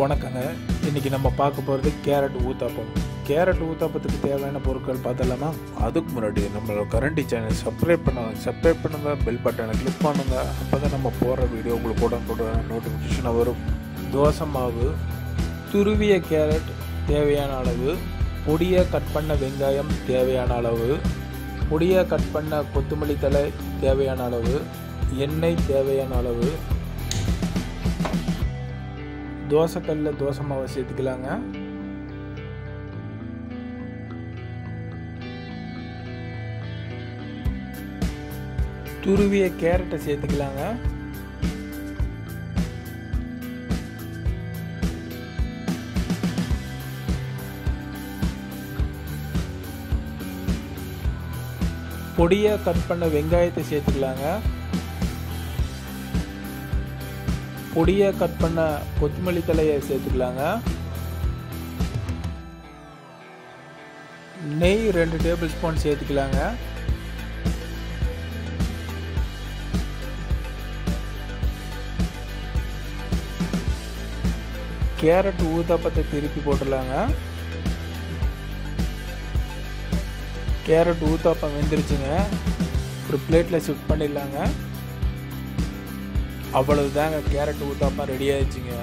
வணக்கங்க. இன்றைக்கி நம்ம பார்க்க போகிறது கேரட் ஊத்தாப்பம். கேரட் ஊத்தாப்பத்துக்கு தேவையான பொருட்கள் பார்த்தலாமா அதுக்கு முன்னாடி நம்மளோட கரண்டி சேனல் சப்ஸ்கிரைப் பண்ணுங்க சப்ஸ்கிரைப் பண்ணுங்க பெல் பட்டனை கிளிக் பண்ணுங்க. அப்போ தான் நம்ம போகிற வீடியோ உங்களுக்கு கூட நோட்டிஃபிகேஷனாக வரும். தோசை மாவு துருவிய கேரட் தேவையான அளவு பொடியாக கட் பண்ண வெங்காயம் தேவையான அளவு பொடியாக கட் பண்ண கொத்தமல்லி தழை தேவையான அளவு எண்ணெய் தேவையான அளவு தோசைக்கல்ல தோசை மாவை சேர்த்துக்கலாங்க. துருவிய கேரட்டை சேர்த்துக்கலாங்க. பொடியாக கட் பண்ண வெங்காயத்தை சேர்த்துக்கலாங்க. பொடியை கட் பண்ண கொத்தமல்லி தலையை சேர்த்துக்கலாங்க. நெய் ரெண்டு டேபிள் ஸ்பூன் சேர்த்துக்கலாங்க. கேரட் ஊத்தாப்பத்தை திருப்பி போட்டுடலாங்க. கேரட் ஊத்தாப்பம் வெந்துருச்சுங்க. ஒரு பிளேட்டில் ஷிஃப்ட் பண்ணிடலாங்க. அவ்வளவுதாங்க கேரட் ஊத்தாப்பம் ரெடி ஆயிடுச்சுங்க.